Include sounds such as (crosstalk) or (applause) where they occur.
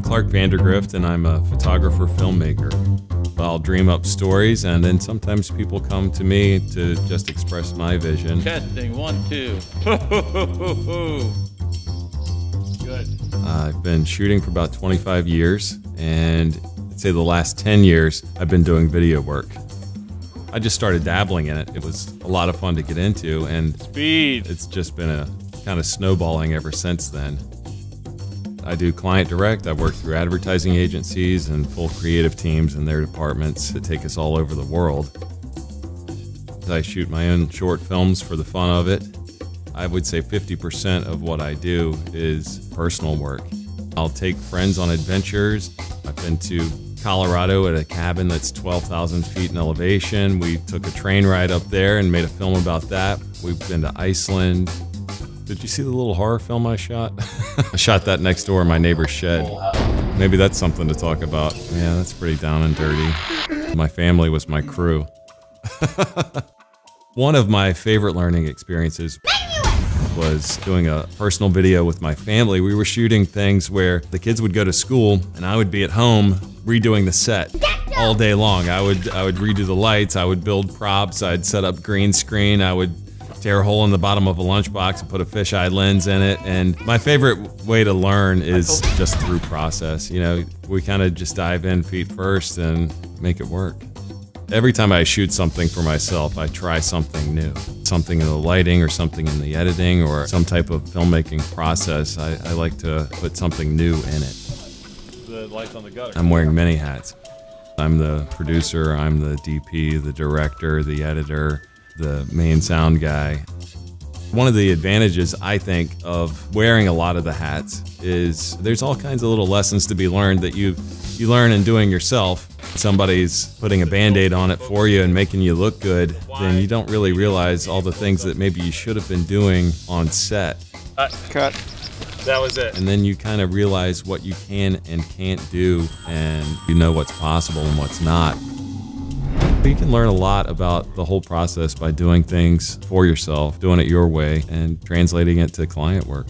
Clark Vandergrift, and I'm a photographer filmmaker. I'll dream up stories, and then sometimes people come to me to just express my vision. Testing one, two. (laughs) Good. I've been shooting for about 25 years, and I'd say the last 10 years I've been doing video work. I just started dabbling in it. It was a lot of fun to get into, and Speed. it's just been a kind of snowballing ever since then. I do client direct. I work through advertising agencies and full creative teams and their departments that take us all over the world. I shoot my own short films for the fun of it. I would say 50% of what I do is personal work. I'll take friends on adventures. I've been to Colorado at a cabin that's 12,000 feet in elevation. We took a train ride up there and made a film about that. We've been to Iceland, did you see the little horror film I shot? (laughs) I shot that next door in my neighbor's shed. Maybe that's something to talk about. Yeah, that's pretty down and dirty. My family was my crew. (laughs) One of my favorite learning experiences was doing a personal video with my family. We were shooting things where the kids would go to school and I would be at home redoing the set all day long. I would I would redo the lights, I would build props, I'd set up green screen, I would tear a hole in the bottom of a lunchbox and put a fisheye lens in it. And my favorite way to learn is just through process. You know, we kind of just dive in feet first and make it work. Every time I shoot something for myself, I try something new. Something in the lighting or something in the editing or some type of filmmaking process. I, I like to put something new in it. The lights on the gutter. I'm wearing many hats. I'm the producer, I'm the DP, the director, the editor, the main sound guy. One of the advantages, I think, of wearing a lot of the hats is there's all kinds of little lessons to be learned that you you learn in doing yourself. Somebody's putting a band-aid on it for you and making you look good, then you don't really realize all the things that maybe you should have been doing on set. Cut. Cut. That was it. And then you kind of realize what you can and can't do, and you know what's possible and what's not. You can learn a lot about the whole process by doing things for yourself, doing it your way, and translating it to client work.